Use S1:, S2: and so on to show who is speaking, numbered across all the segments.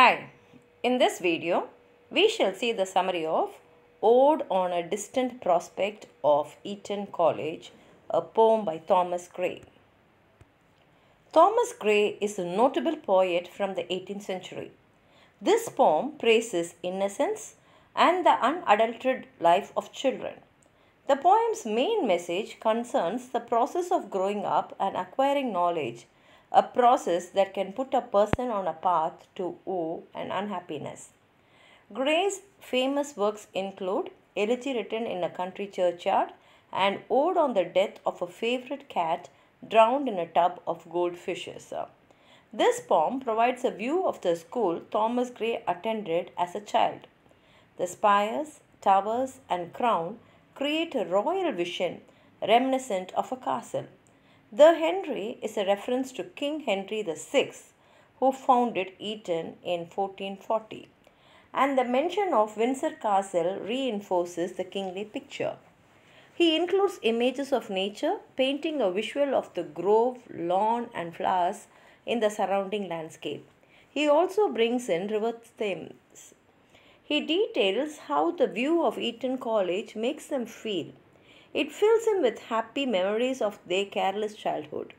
S1: Hi, in this video, we shall see the summary of Ode on a Distant Prospect of Eton College, a poem by Thomas Gray. Thomas Gray is a notable poet from the 18th century. This poem praises innocence and the unadulterated life of children. The poem's main message concerns the process of growing up and acquiring knowledge, a process that can put a person on a path to woe and unhappiness. Gray's famous works include Elegy Written in a Country Churchyard and Ode on the Death of a Favorite Cat Drowned in a Tub of Goldfishes. This poem provides a view of the school Thomas Gray attended as a child. The spires, towers, and crown create a royal vision reminiscent of a castle. The Henry is a reference to King Henry VI, who founded Eton in 1440, and the mention of Windsor Castle reinforces the kingly picture. He includes images of nature, painting a visual of the grove, lawn, and flowers in the surrounding landscape. He also brings in river themes. He details how the view of Eton College makes them feel. It fills him with happy memories of their careless childhood.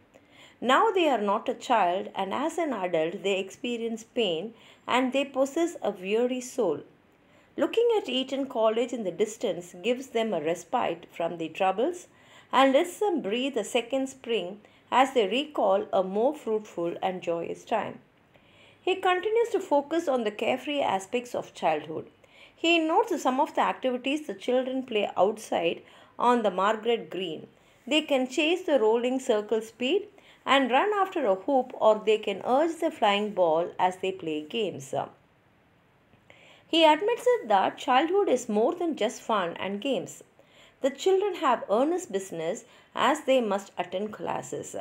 S1: Now they are not a child, and as an adult, they experience pain and they possess a weary soul. Looking at Eton College in the distance gives them a respite from their troubles and lets them breathe a second spring as they recall a more fruitful and joyous time. He continues to focus on the carefree aspects of childhood. He notes some of the activities the children play outside on the Margent Green. They can chase the rolling circle speed and run after a hoop, or they can urge the flying ball as they play games. He admits that childhood is more than just fun and games. The children have earnest business as they must attend classes.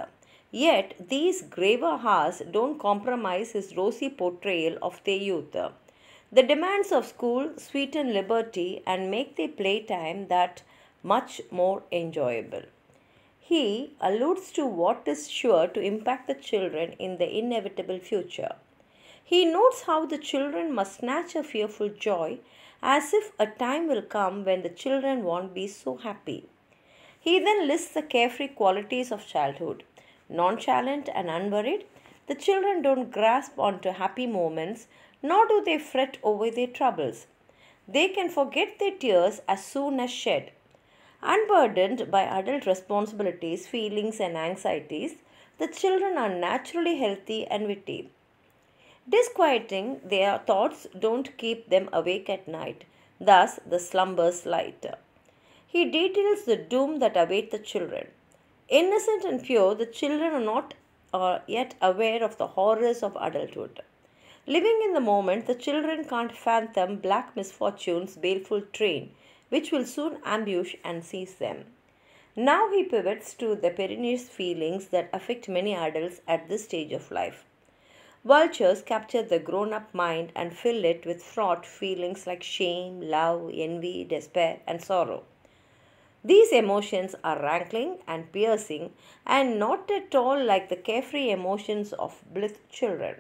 S1: Yet these graver hours don't compromise his rosy portrayal of their youth. The demands of school sweeten liberty and make their playtime that much more enjoyable. He alludes to what is sure to impact the children in the inevitable future. He notes how the children must snatch a fearful joy as if a time will come when the children won't be so happy. He then lists the carefree qualities of childhood. Nonchalant and unworried, the children don't grasp onto happy moments, nor do they fret over their troubles. They can forget their tears as soon as shed. Unburdened by adult responsibilities, feelings, and anxieties, the children are naturally healthy and witty. Disquieting their thoughts don't keep them awake at night, thus, the slumbers light. He details the doom that await the children. Innocent and pure, the children are not uh, yet aware of the horrors of adulthood. Living in the moment, the children can't fathom black misfortune's baleful train, which will soon ambush and seize them. Now he pivots to the perennial feelings that affect many adults at this stage of life. Vultures capture the grown up mind and fill it with fraught feelings like shame, love, envy, despair, and sorrow. These emotions are rankling and piercing and not at all like the carefree emotions of blithe children.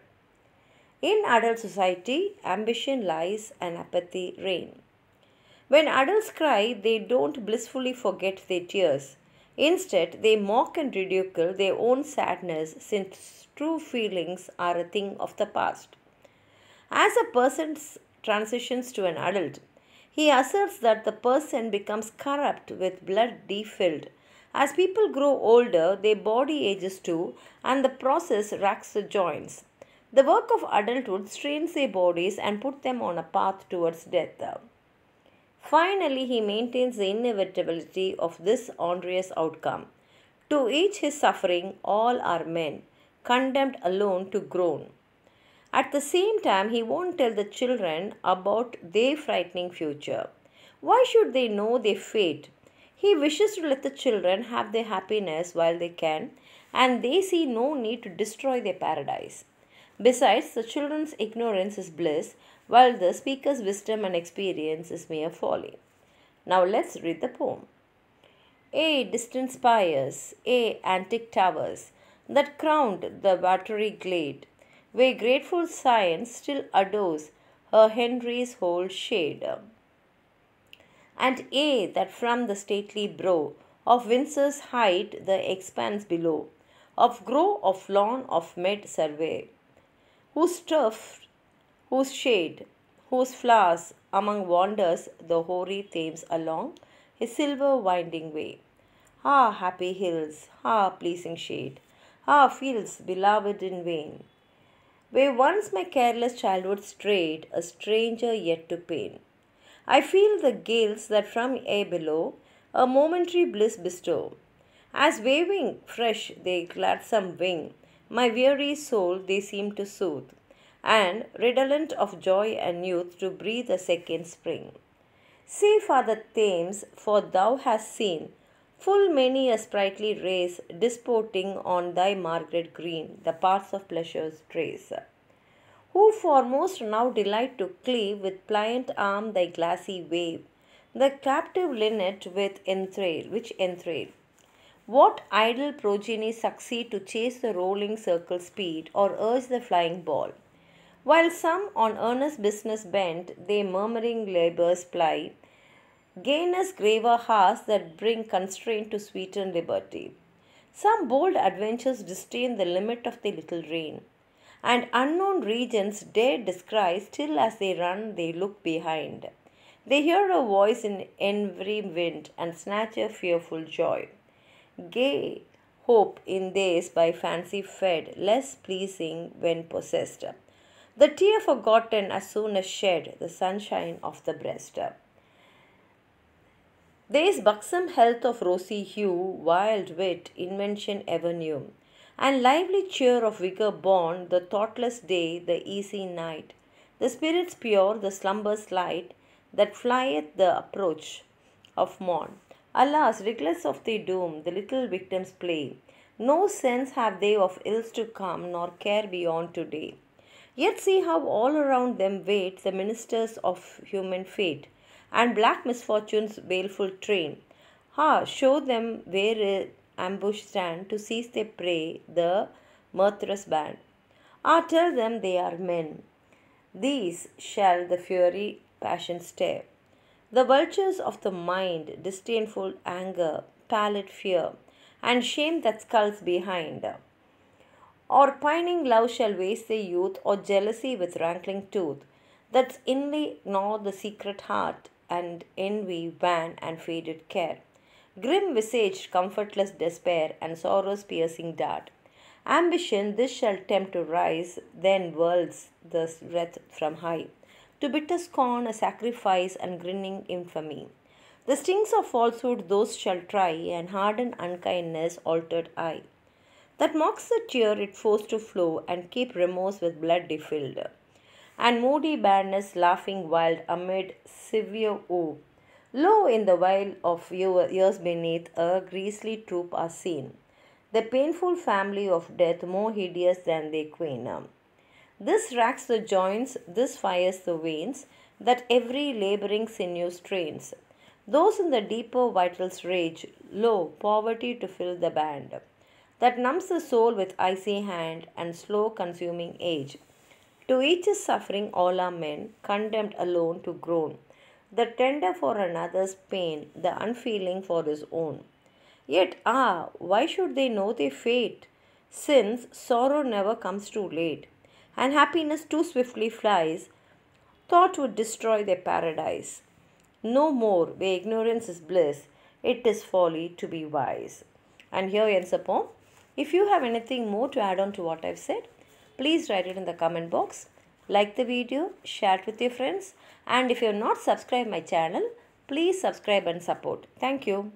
S1: In adult society, ambition lies and apathy reign. When adults cry, they don't blissfully forget their tears. Instead, they mock and ridicule their own sadness since true feelings are a thing of the past. As a person transitions to an adult, he asserts that the person becomes corrupt with blood defilled. As people grow older, their body ages too, and the process racks the joints. The work of adulthood strains their bodies and put them on a path towards death. Finally, he maintains the inevitability of this onerous outcome. To each his suffering, all are men, condemned alone to groan. At the same time, he won't tell the children about their frightening future. Why should they know their fate? He wishes to let the children have their happiness while they can, and they see no need to destroy their paradise. Besides, the children's ignorance is bliss, while the speaker's wisdom and experience is mere folly. Now let's read the poem. A distant spires, a antique towers, that crowned the watery glade, where grateful science still adores her Henry's whole shade. And A, that from the stately brow of Windsor's height the expanse below, of grove, of lawn, of mid survey, whose turf, whose shade, whose flowers among wanders the hoary Thames along his silver winding way. Ah, happy hills! Ah, pleasing shade! Ah, fields beloved in vain! Where once my careless childhood strayed, a stranger yet to pain. I feel the gales that from air below a momentary bliss bestow. As waving fresh they gladsome wing, my weary soul they seem to soothe, and, redolent of joy and youth, to breathe a second spring. See, Father Thames, for thou hast seen full many a sprightly race disporting on thy Margent green, the paths of pleasure's trace. Who foremost now delight to cleave with pliant arm thy glassy wave, the captive linnet with enthrail, which enthrail. What idle progeny succeed to chase the rolling circle speed or urge the flying ball? While some on earnest business bent, they murmuring labours ply, gainers graver hearts that bring constraint to sweeten liberty. Some bold adventures disdain the limit of the little reign, and unknown regions dare descry still as they run they look behind. They hear a voice in every wind and snatch a fearful joy. Gay hope in theirs by fancy fed, less pleasing when possessed. The tear forgotten as soon as shed, the sunshine of the breast. There is buxom health of rosy hue, wild wit, invention ever new, and lively cheer of vigor born, the thoughtless day, the easy night, the spirits pure, the slumbers light, that flieth the approach of morn. Alas, reckless of their doom, the little victims play. No sense have they of ills to come, nor care beyond today. Yet see how all around them wait the ministers of human fate and black misfortune's baleful train. Ha! Show them where ambush stand to seize their prey, the murderous band. Ah! Tell them they are men. These shall the fury passion stare. The vultures of the mind, disdainful anger, pallid fear, and shame that skulls behind. Or pining love shall waste their youth, or jealousy with rankling tooth, that's inly gnaw the secret heart, and envy, van, and faded care. Grim visaged, comfortless despair, and sorrow's piercing dart. Ambition, this shall tempt to rise, then whirls the wreath from high. To bitter scorn, a sacrifice, and grinning infamy. The stings of falsehood those shall try, and harden unkindness, altered eye. That mocks the tear it forced to flow, and keep remorse with blood defilled and moody badness laughing wild amid severe woe. Lo, in the wild of years beneath a grisly troop are seen, the painful family of death more hideous than their queen. This racks the joints, this fires the veins, that every laboring sinew strains. Those in the deeper vitals rage, lo, poverty to fill the band, that numbs the soul with icy hand and slow consuming age. To each is suffering, all are men, condemned alone to groan. The tender for another's pain, the unfeeling for his own. Yet, ah, why should they know their fate? Since sorrow never comes too late, and happiness too swiftly flies, thought would destroy their paradise. No more, where ignorance is bliss, it is folly to be wise. And here ends the poem. If you have anything more to add on to what I've said, please write it in the comment box. Like the video, share it with your friends and if you have not subscribed my channel, please subscribe and support. Thank you.